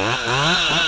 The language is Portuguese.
Ah, ah, ah.